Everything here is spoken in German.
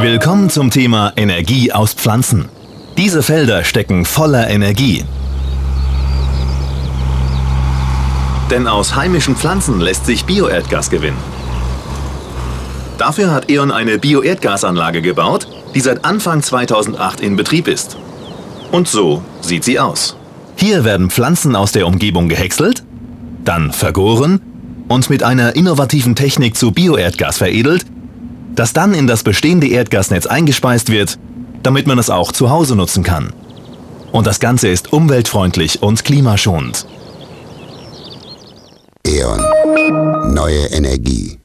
Willkommen zum Thema Energie aus Pflanzen. Diese Felder stecken voller Energie. Denn aus heimischen Pflanzen lässt sich Bioerdgas gewinnen. Dafür hat E.ON eine Bioerdgasanlage gebaut, die seit Anfang 2008 in Betrieb ist. Und so sieht sie aus. Hier werden Pflanzen aus der Umgebung gehäckselt, dann vergoren und mit einer innovativen Technik zu Bioerdgas veredelt, das dann in das bestehende Erdgasnetz eingespeist wird, damit man es auch zu Hause nutzen kann. Und das Ganze ist umweltfreundlich und klimaschonend. E.ON. Neue Energie.